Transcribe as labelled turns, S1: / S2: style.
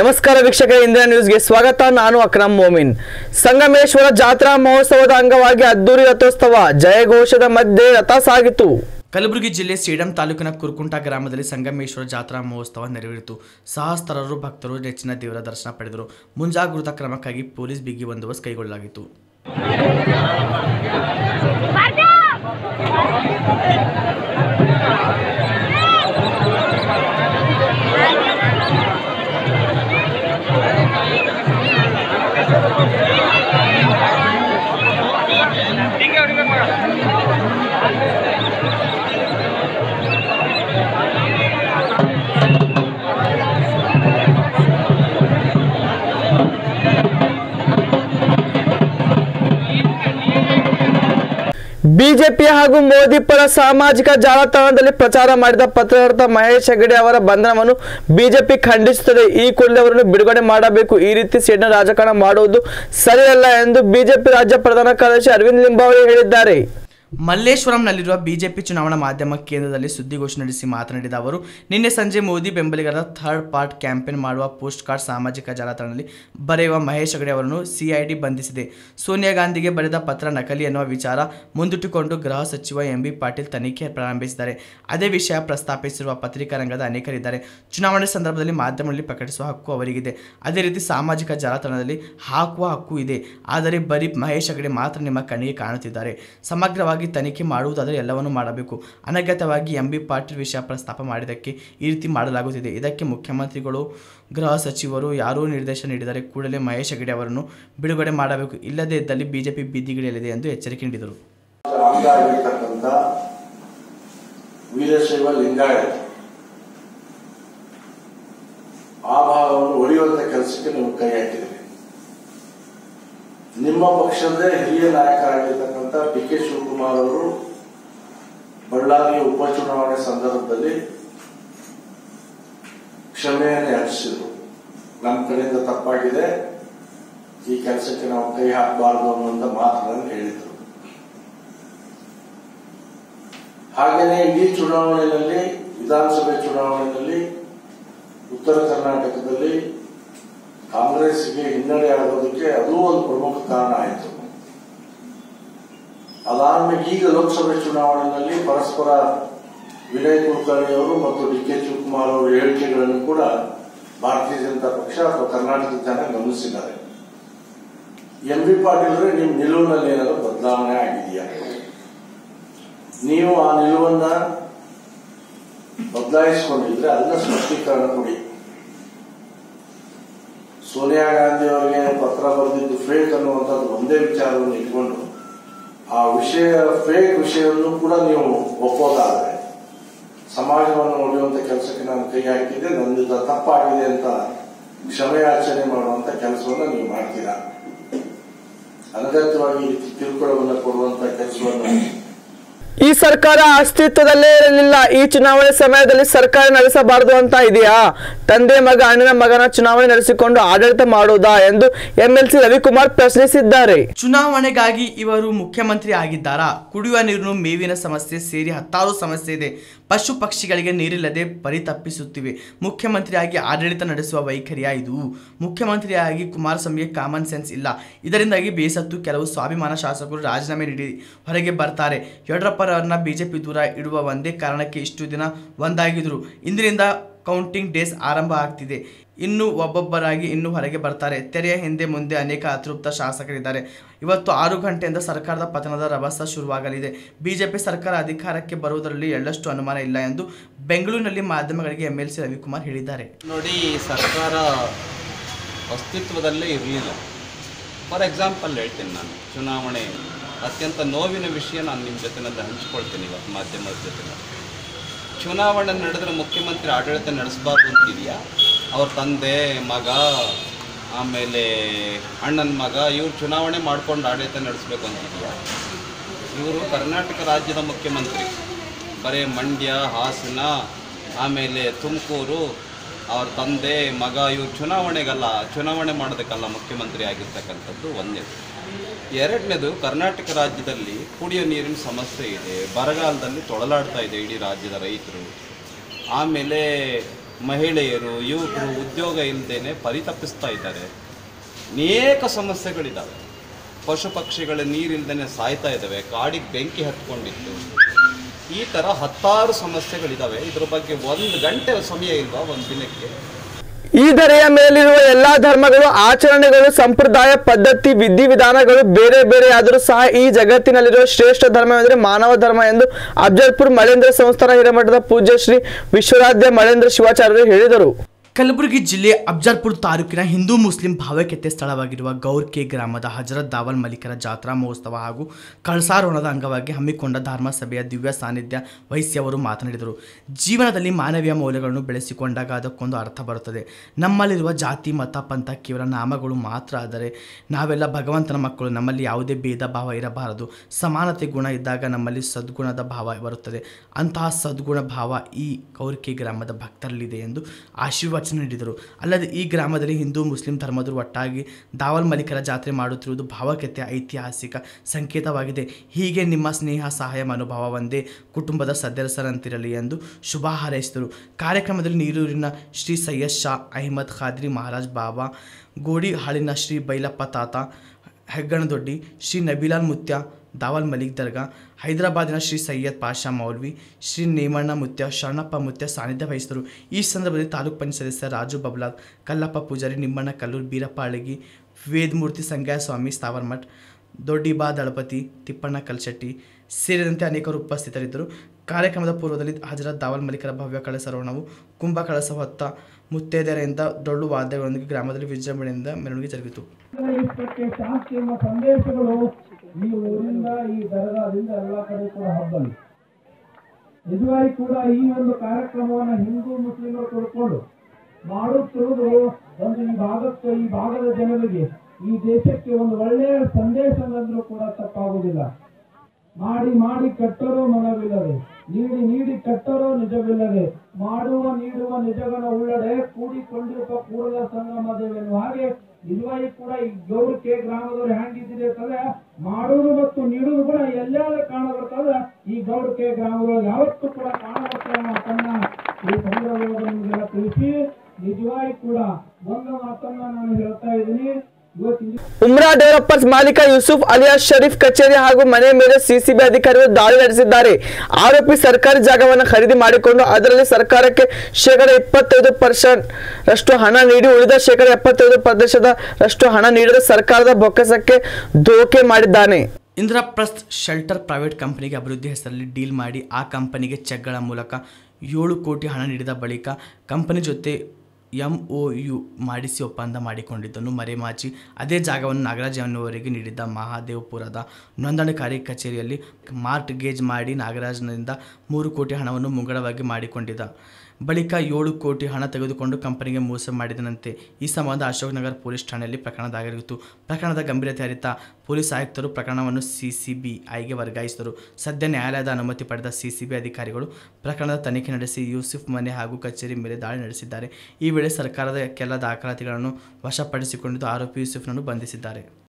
S1: ನಮಸ್ಕಾರ ವೀಕ್ಷಕರೇ ಇಂದಿನ ನ್ಯೂಸ್ಗೆ ಸ್ವಾಗತ. ನಾನು ಅಕ್ರಮ್ ಮೋಮಿನ್. ಸಂಗಮೇಶ್ವರ ಜಾತ್ರಾ ಮಹೋತ್ಸವದ ಅಂಗವಾಗಿ ಅದ್ದೂರಿ ರಥೋತ್ಸವ ಜಯಘೋಷದ ಮಧ್ಯೆ ರಥ ಸಾಗಿತು.
S2: ಕಲಬುರಗಿ ಜಿಲ್ಲೆ ಸೇಡಂ ತಾಲೂಕಿನ ಕುರ್ಕುಂಟ ಗ್ರಾಮದಲ್ಲಿ ಸಂಗಮೇಶ್ವರ ಜಾತ್ರಾ ಮಹೋತ್ಸವ ನೆರವೇರಿತು. ಸಹಸ್ರಾರು ಭಕ್ತರು ನೆಚ್ಚಿನ ದೇವರ ದರ್ಶನ ಪಡೆದರು. ಮುಂಜಾಗೃತ ಕ್ರಮಕ್ಕಾಗಿ ಪೊಲೀಸ್ ಬಿಗಿ ಬಂದೋಬಸ್ತ್ ಕೈಗೊಳ್ಳಲಾಗಿತ್ತು.
S1: ಬಿಜೆಪಿ ಹಾಗೂ ಮೋದಿ ಪರ ಸಾಮಾಜಿಕ ಜಾಲತಾಣದಲ್ಲಿ ಪ್ರಚಾರ ಮಾಡಿದ ಪತ್ರಕರ್ತ ಮಹೇಶ್ ಹೆಗಡೆ ಅವರ ಬಂಧನವನ್ನು ಬಿಜೆಪಿ ಖಂಡಿಸುತ್ತದೆ. ಈ ಕೂಡಲೇ ಅವರನ್ನು ಬಿಡುಗಡೆ ಮಾಡಬೇಕು. ಈ ರೀತಿ ಸೇಡಿನ ರಾಜಕಾರಣ ಮಾಡುವುದು ಸರಿಯಲ್ಲ ಎಂದು ಬಿಜೆಪಿ ರಾಜ್ಯ ಪ್ರಧಾನ ಕಾರ್ಯದರ್ಶಿ ಅರವಿಂದ್ ಲಿಂಬಾವಳಿ ಹೇಳಿದ್ದಾರೆ.
S2: ಮಲ್ಲೇಶ್ವರಂನಲ್ಲಿರುವ ಬಿಜೆಪಿ ಚುನಾವಣಾ ಮಾಧ್ಯಮ ಕೇಂದ್ರದಲ್ಲಿ ಸುದ್ದಿಗೋಷ್ಠಿ ನಡೆಸಿ ಮಾತನಾಡಿದ ಅವರು, ನಿನ್ನೆ ಸಂಜೆ ಮೋದಿ ಬೆಂಬಲಿಗರ ಥರ್ಡ್ ಪಾರ್ಟ್ ಕ್ಯಾಂಪೇನ್ ಮಾಡುವ ಪೋಸ್ಟ್ ಕಾರ್ಡ್ ಸಾಮಾಜಿಕ ಜಾಲತಾಣದಲ್ಲಿ ಬರೆಯುವ ಮಹೇಶ್ ಹೆಗಡೆ ಅವರನ್ನು ಸಿಐಡಿ ಬಂಧಿಸಿದೆ. ಸೋನಿಯಾ ಗಾಂಧಿಗೆ ಬರೆದ ಪತ್ರ ನಕಲಿ ಎನ್ನುವ ವಿಚಾರ ಮುಂದಿಟ್ಟುಕೊಂಡು ಗೃಹ ಸಚಿವ ಎಂ ಪಾಟೀಲ್ ತನಿಖೆ ಪ್ರಾರಂಭಿಸಿದ್ದಾರೆ. ಅದೇ ವಿಷಯ ಪ್ರಸ್ತಾಪಿಸಿರುವ ಪತ್ರಿಕಾ ರಂಗದ ಅನೇಕರಿದ್ದಾರೆ. ಚುನಾವಣೆ ಸಂದರ್ಭದಲ್ಲಿ ಮಾಧ್ಯಮದಲ್ಲಿ ಪ್ರಕಟಿಸುವ ಹಕ್ಕು ಅವರಿಗಿದೆ. ಅದೇ ರೀತಿ ಸಾಮಾಜಿಕ ಜಾಲತಾಣದಲ್ಲಿ ಹಾಕುವ ಹಕ್ಕು ಇದೆ. ಆದರೆ ಬರೀ ಮಹೇಶ್ ಹೆಗಡೆ ಮಾತ್ರ ನಿಮ್ಮ ಕಣ್ಣಿಗೆ ಕಾಣುತ್ತಿದ್ದಾರೆ. ಸಮಗ್ರವಾಗಿ ತನಿಖೆ ಮಾಡುವುದಾದರೆ ಎಲ್ಲವನ್ನೂ ಮಾಡಬೇಕು. ಅನಗತ್ಯವಾಗಿ ಎಂ ಬಿ ಪಾಟೀಲ್ ವಿಷಯ ಪ್ರಸ್ತಾಪ ಮಾಡಿದ್ದಕ್ಕೆ ಈ ರೀತಿ ಮಾಡಲಾಗುತ್ತಿದೆ. ಇದಕ್ಕೆ ಮುಖ್ಯಮಂತ್ರಿಗಳು, ಗೃಹ ಸಚಿವರು ಯಾರೂ ನಿರ್ದೇಶನ ನೀಡಿದರೆ ಕೂಡಲೇ ಮಹೇಶ್ ಹೆಗಡೆ ಅವರನ್ನು ಬಿಡುಗಡೆ ಮಾಡಬೇಕು. ಇಲ್ಲದೇ ಇದ್ದಲ್ಲಿ ಬಿಜೆಪಿ ಬೀದಿಗಿಳಿಯಲಿದೆ ಎಂದು ಎಚ್ಚರಿಕೆ ನೀಡಿದರು.
S3: ವೀರಶೈವ ಲಿಂಗಾಯತ್ ಆ ಭಾಗವನ್ನು ಒಡೆಯುವಂತ ಕೆಲಸಕ್ಕೆ ನೀವು ಕೈ ಹಾಕಿದ್ದೀರಿ. ನಿಮ್ಮ ಪಕ್ಷದ ಹಿರಿಯ ನಾಯಕರಾಗಿರ್ತಕ್ಕಂಥ ಡಿ ಕೆ ಶಿವಕುಮಾರ್ ಅವರು ಬಳ್ಳಾರಿ ಉಪಚುನಾವಣೆ ಸಂದರ್ಭದಲ್ಲಿ ಕ್ಷಮೆಯನ್ನು ಯಾಚಿಸಿದ್ರು. ನಮ್ಮ ಕಡೆಯಿಂದ ತಪ್ಪಾಗಿದೆ. ಈ ಕೆಲಸಕ್ಕೆ ನಾವು ಕೈ ಹಾಕಬಾರದು ಅನ್ನುವಂಥ ಮಾತುಗಳನ್ನು ಹೇಳಿದ್ರು. ಹಾಗೆಯೇ ಈ ಚುನಾವಣೆಯಲ್ಲಿ, ವಿಧಾನಸಭೆ ಚುನಾವಣೆಯಲ್ಲಿ, ಉತ್ತರ ಕರ್ನಾಟಕದಲ್ಲಿ ಕಾಂಗ್ರೆಸ್ಗೆ ಹಿನ್ನಡೆ ಆಗೋದಕ್ಕೆ ಅದೂ ಒಂದು ಪ್ರಮುಖ ಕಾರಣ ಆಯಿತು. ಅದಾದ್ಮೇಲೆ ಈಗ ಲೋಕಸಭೆ ಚುನಾವಣೆಯಲ್ಲಿ ಪರಸ್ಪರ ವಿನಯ್ ಕುಲಕರ್ಣಿ ಅವರು ಮತ್ತು ಡಿ ಕೆ ಶಿವಕುಮಾರ್ ಅವರ ಹೇಳಿಕೆಗಳನ್ನು ಕೂಡ ಭಾರತೀಯ ಜನತಾ ಪಕ್ಷ ಅಥವಾ ಕರ್ನಾಟಕದ ಜನ ಗಮನಿಸಿದ್ದಾರೆ. ಎಂ ಬಿ ಅವರೇ ನಿಮ್ಮ ನಿಲುವಿನಲ್ಲಿ ಏನಾದರೂ ಬದಲಾವಣೆ ಆಗಿದೆಯಾ? ನೀವು ಆ ನಿಲುವನ್ನ ಬದಲಾಯಿಸಿಕೊಂಡಿದ್ರೆ ಅದನ್ನ ಸ್ಪಷ್ಟೀಕರಣ ಕೊಡಿ. ಸೋನಿಯಾ ಗಾಂಧಿ ಅವರಿಗೆ ಪತ್ರ ಬರೆದಿದ್ದು ಫೇಕ್ ಅನ್ನುವಂಥದ್ದು ಒಂದೇ ವಿಚಾರವನ್ನು ಇಟ್ಕೊಂಡು ಆ ವಿಷಯ ಫೇಕ್ ವಿಷಯವನ್ನು ಕೂಡ ನೀವು ಒಪ್ಪೋದಾದ್ರೆ, ಸಮಾಜವನ್ನು ಒಡೆಯುವಂತ ಕೆಲಸಕ್ಕೆ ನಾನು ಕೈ ಹಾಕಿದ್ದೆ ನನ್ನಿಂದ ತಪ್ಪಾಗಿದೆ ಅಂತ ಕ್ಷಮೆಯಾಚನೆ ಮಾಡುವಂತ ಕೆಲಸವನ್ನು ನೀವು ಮಾಡ್ತೀರಾ? ಅನಗತ್ಯವಾಗಿ ಕಿರುಕುಳವನ್ನು ಕೊಡುವಂತ ಕೆಲಸವನ್ನು
S1: ಈ ಸರ್ಕಾರ ಅಸ್ತಿತ್ವದಲ್ಲೇ ಇರಲಿಲ್ಲ. ಈ ಚುನಾವಣೆ ಸಮಯದಲ್ಲಿ ಸರ್ಕಾರ ನಡೆಸಬಾರದು ಅಂತ ಇದೆಯಾ? ತಂದೆ ಮಗ, ಅಣ್ಣನ ಮಗನ ಚುನಾವಣೆ ನಡೆಸಿಕೊಂಡು ಆಡಳಿತ ಮಾಡುವುದಾ ಎಂದು ಎಂಎಲ್ಸಿ ರವಿಕುಮಾರ್ ಪ್ರಶ್ನಿಸಿದ್ದಾರೆ.
S2: ಚುನಾವಣೆಗಾಗಿ ಇವರು ಮುಖ್ಯಮಂತ್ರಿ ಆಗಿದ್ದಾರಾ? ಕುಡಿಯುವ ನೀರು ಮೇವಿನ ಸಮಸ್ಯೆ ಸೇರಿ ಹತ್ತಾರು ಸಮಸ್ಯೆ ಇದೆ. ಪಶು ಪಕ್ಷಿಗಳಿಗೆ ನೀರಿಲ್ಲದೆ ಪರಿತಪ್ಪಿಸುತ್ತಿವೆ ಮುಖ್ಯಮಂತ್ರಿಯಾಗಿ ಆಡಳಿತ ನಡೆಸುವ ವೈಖರಿಯ ಇದು. ಮುಖ್ಯಮಂತ್ರಿಯಾಗಿ ಕುಮಾರಸ್ವಾಮಿಗೆ ಕಾಮನ್ ಸೆನ್ಸ್ ಇಲ್ಲ. ಇದರಿಂದಾಗಿ ಬೇಸತ್ತು ಕೆಲವು ಸ್ವಾಭಿಮಾನ ಶಾಸಕರು ರಾಜೀನಾಮೆ ನೀಡಿ ಹೊರಗೆ ಬರ್ತಾರೆ. ಯಡಿಯೂರಪ್ಪರವರನ್ನ ಬಿಜೆಪಿ ದೂರ ಇಡುವ ಒಂದೇ ಕಾರಣಕ್ಕೆ ಇಷ್ಟು ದಿನ ಒಂದಾಗಿದ್ರು. ಇಂದಿನಿಂದ ಕೌಂಟಿಂಗ್ ಡೇಸ್ ಆರಂಭ ಆಗ್ತಿದೆ. ಇನ್ನು ಒಬ್ಬೊಬ್ಬರಾಗಿ ಇನ್ನು ಹೊರಗೆ ಬರ್ತಾರೆ. ತೆರೆಯ ಹಿಂದೆ ಮುಂದೆ ಅನೇಕ ಅತೃಪ್ತ ಶಾಸಕರಿದ್ದಾರೆ. ಇವತ್ತು ಆರು ಗಂಟೆಯಿಂದ ಸರ್ಕಾರದ ಪತನದ ರಭಸ ಶುರುವಾಗಲಿದೆ. ಬಿಜೆಪಿ ಸರ್ಕಾರ ಅಧಿಕಾರಕ್ಕೆ ಬರುವುದರಲ್ಲಿ ಎಳ್ಳಷ್ಟು ಅನುಮಾನ ಇಲ್ಲ ಎಂದು ಬೆಂಗಳೂರಿನಲ್ಲಿ ಮಾಧ್ಯಮಗಳಿಗೆ ಎಂ ಎಲ್ ಸಿ ರವಿಕುಮಾರ್ ಹೇಳಿದ್ದಾರೆ.
S4: ನೋಡಿ ಸರ್ಕಾರ ಅಸ್ತಿತ್ವದಲ್ಲೇ ಇರಲಿಲ್ಲ. ಫಾರ್ ಎಕ್ಸಾಂಪಲ್ ಹೇಳ್ತೀನಿ ನಾನು. ಚುನಾವಣೆ ಅತ್ಯಂತ ನೋವಿನ ವಿಷಯ ನಾನು ನಿಮ್ಮ ಜೊತೆನಲ್ಲಿ ಹಂಚ್ಕೊಳ್ತೀನಿ ಇವತ್ತು ಮಾಧ್ಯಮದ ಜೊತೆ. ಚುನಾವಣೆ ನಡೆದ್ರೆ ಮುಖ್ಯಮಂತ್ರಿ ಆಡಳಿತ ನಡೆಸಬಾರ್ದು ಅಂತಿದೆಯಾ? ಅವ್ರ ತಂದೆ, ಮಗ, ಆಮೇಲೆ ಅಣ್ಣನ ಮಗ, ಇವ್ರು ಚುನಾವಣೆ ಮಾಡ್ಕೊಂಡು ಆಡಳಿತ ನಡೆಸಬೇಕು ಅಂತಿದೆಯಾ? ಇವರು ಕರ್ನಾಟಕ ರಾಜ್ಯದ ಮುಖ್ಯಮಂತ್ರಿ. ಬರೀ ಮಂಡ್ಯ, ಹಾಸನ, ಆಮೇಲೆ ತುಮಕೂರು, ಅವ್ರ ತಂದೆ, ಮಗ, ಇವ್ರು ಚುನಾವಣೆಗಲ್ಲ, ಚುನಾವಣೆ ಮಾಡೋದಕ್ಕಲ್ಲ ಮುಖ್ಯಮಂತ್ರಿ ಆಗಿರ್ತಕ್ಕಂಥದ್ದು ಒಂದೇ. ಎರಡನೇದು, ಕರ್ನಾಟಕ ರಾಜ್ಯದಲ್ಲಿ ಕುಡಿಯೋ ನೀರಿನ ಸಮಸ್ಯೆ ಇದೆ. ಬರಗಾಲದಲ್ಲಿ ತೊಳಲಾಡ್ತಾ ಇದೆ ಇಡೀ ರಾಜ್ಯದ ರೈತರು. ಆಮೇಲೆ ಮಹಿಳೆಯರು, ಯುವಕರು, ಉದ್ಯೋಗ ಇಲ್ಲದೇ ಪರಿತಪಿಸ್ತಾ ಇದ್ದಾರೆ. ಅನೇಕ ಸಮಸ್ಯೆಗಳಿದ್ದಾವೆ ಪಶು ಪಕ್ಷಿಗಳ ನೀರಿಲ್ದೇ ಸಾಯ್ತಾ ಇದ್ದಾವೆ. ಕಾಡಿಗೆ ಬೆಂಕಿ ಹತ್ಕೊಂಡಿತ್ತು. ಈ ಥರ ಹತ್ತಾರು ಸಮಸ್ಯೆಗಳಿದ್ದಾವೆ ಇದ್ರ ಬಗ್ಗೆ ಒಂದು ಗಂಟೆ ಸಮಯ ಇಲ್ವಾ ಒಂದು ದಿನಕ್ಕೆ?
S1: ಈ ಧರೆಯ ಮೇಲಿರುವ ಎಲ್ಲಾ ಧರ್ಮಗಳು, ಆಚರಣೆಗಳು, ಸಂಪ್ರದಾಯ, ಪದ್ಧತಿ ವಿಧಿವಿಧಾನಗಳು ಬೇರೆ ಬೇರೆ ಆದರೂ ಸಹ ಈ ಜಗತ್ತಿನಲ್ಲಿರುವ ಶ್ರೇಷ್ಠ ಧರ್ಮವೆಂದರೆ ಮಾನವ ಧರ್ಮ ಎಂದು ಅಫ್ಜಲ್ಪುರ್ ಮಳೇಂದ್ರ ಸಂಸ್ಥಾನ ಹಿರೇಮಠದ ಪೂಜ್ಯ ಶ್ರೀ ವಿಶ್ವರಾಧ್ಯ ಮಳೇಂದ್ರ ಶಿವಾಚಾರ್ಯರು ಹೇಳಿದರು.
S2: ಕಲಬುರಗಿ ಜಿಲ್ಲೆ ಅಬ್ಜಾರ್ಪುರ್ ತಾಲೂಕಿನ ಹಿಂದೂ ಮುಸ್ಲಿಂ ಭಾವೈಕ್ಯತೆ ಸ್ಥಳವಾಗಿರುವ ಗೌರ್ಕೆ ಗ್ರಾಮದ ಹಜರತ್ ದಾವಲ್ ಮಲಿಕರ ಜಾತ್ರಾ ಮಹೋತ್ಸವ ಹಾಗೂ ಕಳಸಾರೋಹಣದ ಅಂಗವಾಗಿ ಹಮ್ಮಿಕೊಂಡ ಧರ್ಮಸಭೆಯ ದಿವ್ಯ ಸಾನ್ನಿಧ್ಯ ವಹಿಸಿ ಮಾತನಾಡಿದರು. ಜೀವನದಲ್ಲಿ ಮಾನವೀಯ ಮೌಲ್ಯಗಳನ್ನು ಬೆಳೆಸಿಕೊಂಡಾಗ ಅದಕ್ಕೊಂದು ಅರ್ಥ ಬರುತ್ತದೆ. ನಮ್ಮಲ್ಲಿರುವ ಜಾತಿ, ಮತ, ಪಂಥ ಕೇವಲ ನಾಮಗಳು ಮಾತ್ರ ಆದರೆ ನಾವೆಲ್ಲ ಭಗವಂತನ ಮಕ್ಕಳು. ನಮ್ಮಲ್ಲಿ ಯಾವುದೇ ಭೇದ ಭಾವ ಇರಬಾರದು. ಸಮಾನತೆ ಗುಣ ಇದ್ದಾಗ ನಮ್ಮಲ್ಲಿ ಸದ್ಗುಣದ ಭಾವ ಬರುತ್ತದೆ. ಅಂತಹ ಸದ್ಗುಣ ಭಾವ ಈ ಗೌರ್ಕೆ ಗ್ರಾಮದ ಭಕ್ತರಲ್ಲಿದೆ ಎಂದು ಆಶೀರ್ವಚನ ನೀಡಿದರು. ಅಲ್ಲದೆ ಈ ಗ್ರಾಮದಲ್ಲಿ ಹಿಂದೂ, ಮುಸ್ಲಿಂ ಧರ್ಮದರು ಒಟ್ಟಾಗಿ ದಾವಲ್ ಮಲಿಕರ ಜಾತ್ರೆ ಮಾಡುತ್ತಿರುವುದು ಭಾವಕತೆ ಐತಿಹಾಸಿಕ ಸಂಕೇತವಾಗಿದೆ. ಹೀಗೆ ನಿಮ್ಮ ಸ್ನೇಹ, ಸಹಾಯ, ಮನೋಭಾವ ಒಂದೇ ಕುಟುಂಬದ ಸದಸ್ಯರಂತಿರಲಿ ಎಂದು ಶುಭ ಹಾರೈಸಿದರು. ಕಾರ್ಯಕ್ರಮದಲ್ಲಿ ನೀರೂರಿನ ಶ್ರೀ ಸೈಯದ್ ಶಾ ಅಹಮದ್ ಖಾದ್ರಿ ಮಹಾರಾಜ್, ಬಾಬಾ ಗೋಡಿ ಹಾಳಿನ ಶ್ರೀ ಬೈಲಪ್ಪ ತಾತ, ಹೆಗ್ಗಣದೊಡ್ಡಿ, ಶ್ರೀ ನಬಿಲಾಲ್ ಮುತ್ಯ ದಾವಲ್ ಮಲಿಕ್ ದರ್ಗಾ, ಹೈದರಾಬಾದಿನ ಶ್ರೀ ಸೈಯದ್ ಪಾಷಾ ಮೌಲ್ವಿ, ಶ್ರೀ ನೇಮಣ್ಣ ಮುತ್ಯ, ಶರಣಪ್ಪ ಮುತ್ಯ ಸಾನ್ನಿಧ್ಯ ವಹಿಸಿದರು. ಈ ಸಂದರ್ಭದಲ್ಲಿ ತಾಲೂಕು ಪಂಚಾಯತ್ ಸದಸ್ಯ ರಾಜು ಬಬ್ಲಾದ್ ಕಲ್ಲಪ್ಪ ಪೂಜಾರಿ ನಿಮ್ಮಣ್ಣ ಕಲ್ಲೂರು ಬೀರಪ್ಪ ಅಳಗಿ, ವೇದಮೂರ್ತಿ ಸಂಗಯ್ಯ ಸ್ವಾಮಿ ಸ್ಥಾವರ್ಮಠ್ ದೊಡ್ಡಿಬಾ ದಳಪತಿ ತಿಪ್ಪಣ್ಣ ಕಲ್ಶೆಟ್ಟಿ ಸೇರಿದಂತೆ ಅನೇಕರು ಉಪಸ್ಥಿತರಿದ್ದರು. ಕಾರ್ಯಕ್ರಮದ ಪೂರ್ವದಲ್ಲಿ ಹಾಜರಾದ ದಾವಲ್ ಮಲಿಕರ ಭವ್ಯ ಕಳಸರೋಣವು ಕುಂಭ ಕಳಸ ಹೊತ್ತ ಮುತ್ತೈದೆಯರಿಂದ ಡೊಳ್ಳು ವಾದ್ಯಗಳೊಂದಿಗೆ ಗ್ರಾಮದಲ್ಲಿ ವಿಜೃಂಭಣೆಯಿಂದ ಮೆರವಣಿಗೆ ಜರುಗಿತು.
S5: ಈ ಊರಿಂದ ಈ ದರ್ಗಾದಿಂದ ಎಲ್ಲ ಕಡೆ ಕೂಡ ಹಬ್ಬಲಿ ನಿಜವಾಗಿ ಕೂಡ ಈ ಒಂದು ಕಾರ್ಯಕ್ರಮವನ್ನು ಹಿಂದೂ ಮುಸ್ಲಿಮರು ಕೊಡ್ಕೊಂಡು ಮಾಡುತ್ತಿರುವುದು ಒಂದು ಈ ಭಾಗಕ್ಕೆ, ಈ ಭಾಗದ ಜನರಿಗೆ, ಈ ದೇಶಕ್ಕೆ ಒಂದು ಒಳ್ಳೆಯ ಸಂದೇಶ ಕೂಡ ತಪ್ಪಾಗುವುದಿಲ್ಲ. ಮಾಡಿ ಮಾಡಿ ಕಟ್ಟರೂ ಮನವಿಲ್ಲದೆ. ನೀಡಿ ನೀಡಿ ಕಟ್ಟರೋ ನಿಜವಿಲ್ಲದೆ, ಮಾಡುವ ನೀಡುವ ನಿಜಗಳ ಉಳ್ಳಡೆ ಕೂಡಿಕೊಂಡಿರುವ ಕೂಡಲ ಸಂಗಮದೇವೆನ್ನುವ ಹಾಗೆ ನಿಜವಾಗಿ ಕೂಡ ಈ ಗೌರಕ್ಕೆ ಗ್ರಾಮದವರು ಹ್ಯಾಂಗಿದ್ದೀರಿ ಅಂತಂದ್ರೆ, ಮಾಡುವುದು ಮತ್ತು ನೀಡುವುದು ಕೂಡ ಎಲ್ಲೆಲ್ಲ ಕಾಣಬರ್ತದೆ ಈ ಗೌರಕ್ಕೆ ಗ್ರಾಮಗಳು ಯಾವತ್ತೂ ಕೂಡ ಕಾಣಬರ್ತದೆ ತನ್ನ ಈ ಸಂದರ್ಭದಲ್ಲಿ ತಿಳಿಸಿ, ನಿಜವಾಗಿ ಕೂಡ ಒಂದು ಮಾತನ್ನ ನಾನು ಹೇಳ್ತಾ ಇದ್ದೀನಿ.
S1: ಉಮ್ರಾ ಡೆವಲಪರ್ಸ್ ಮಾಲೀಕ ಯೂಸುಫ್ ಅಲಿಯಾ ಶರೀಫ್ ಕಚೇರಿ ಹಾಗೂ ಮನೆ ಮೇಲೆ ಸಿಸಿಬಿ ಅಧಿಕಾರಿಗಳು ದಾಳಿ ನಡೆಸಿದ್ದಾರೆ. ಆರೋಪಿ ಸರ್ಕಾರಿ ಜಾಗವನ್ನು ಖರೀದಿ ಮಾಡಿಕೊಂಡು ಅದರಲ್ಲಿ ಸರ್ಕಾರಕ್ಕೆ ಶೇಕಡ ಇಪ್ಪತ್ತೈದು ಪರ್ಸೆಂಟ್ ರಷ್ಟು ಹಣ ನೀಡಿ ಉಳಿದ ಶೇಕಡ ಎಪ್ಪತ್ತೈದು ಪ್ರದೇಶದಷ್ಟು ಹಣ ನೀಡಲು ಸರ್ಕಾರದ ಬೊಕ್ಕಸಕ್ಕೆ ಧೋಕೆ ಮಾಡಿದ್ದಾನೆ.
S2: ಇಂದ್ರಪ್ರಸ್ತ್ ಶೆಲ್ಟರ್ ಪ್ರೈವೇಟ್ ಕಂಪನಿಗೆ ಅಭಿವೃದ್ಧಿ ಹೆಸರಲ್ಲಿ ಡೀಲ್ ಮಾಡಿ ಆ ಕಂಪನಿಗೆ ಚೆಕ್ಗಳ ಮೂಲಕ ಏಳು ಕೋಟಿ ಹಣ ನೀಡಿದ ಬಳಿಕ ಕಂಪನಿ ಜೊತೆ ಎಂ ಒ ಯು ಮಾಡಿಸಿ ಒಪ್ಪಂದ ಮಾಡಿಕೊಂಡಿದ್ದನ್ನು ಮರೆಮಾಚಿ ಅದೇ ಜಾಗವನ್ನು ನಾಗರಾಜ್ ಅವರಿಗೆ ನೀಡಿದ್ದ ಮಹಾದೇವಪುರದ ನೋಂದಣಿಕಾರಿ ಕಚೇರಿಯಲ್ಲಿ ಮಾರ್ಟ್ ಗೇಜ್ ಮಾಡಿ ನಾಗರಾಜ್ನಿಂದ ಮೂರು ಕೋಟಿ ಹಣವನ್ನು ಮುಂಗಡವಾಗಿ ಮಾಡಿಕೊಂಡಿದ್ದ. ಬಳಿಕ ಏಳು ಕೋಟಿ ಹಣ ತೆಗೆದುಕೊಂಡು ಕಂಪನಿಗೆ ಮೋಸ ಮಾಡಿದನಂತೆ. ಈ ಸಂಬಂಧ ಅಶೋಕ್ ನಗರ್ ಪೊಲೀಸ್ ಠಾಣೆಯಲ್ಲಿ ಪ್ರಕರಣ ದಾಖಲಾಗಿತ್ತು. ಪ್ರಕರಣದ ಗಂಭೀರತೆ ಅರಿತ ಪೊಲೀಸ್ ಆಯುಕ್ತರು ಪ್ರಕರಣವನ್ನು ಸಿಸಿಬಿಐಗೆ ವರ್ಗಾಯಿಸಿದರು. ಸದ್ಯ ನ್ಯಾಯಾಲಯದ ಅನುಮತಿ ಪಡೆದ ಸಿಸಿಬಿ ಅಧಿಕಾರಿಗಳು ಪ್ರಕರಣದ ತನಿಖೆ ನಡೆಸಿ ಯೂಸುಫ್ ಮನೆ ಹಾಗೂ ಕಚೇರಿ ಮೇಲೆ ದಾಳಿ ನಡೆಸಿದ್ದಾರೆ. ಈ ವೇಳೆ ಸರ್ಕಾರದ ಕೆಲ ದಾಖಲಾತಿಗಳನ್ನು ವಶಪಡಿಸಿಕೊಂಡಿದ್ದು ಆರೋಪಿ ಯೂಸುಫ್ನನ್ನು ಬಂಧಿಸಿದ್ದಾರೆ.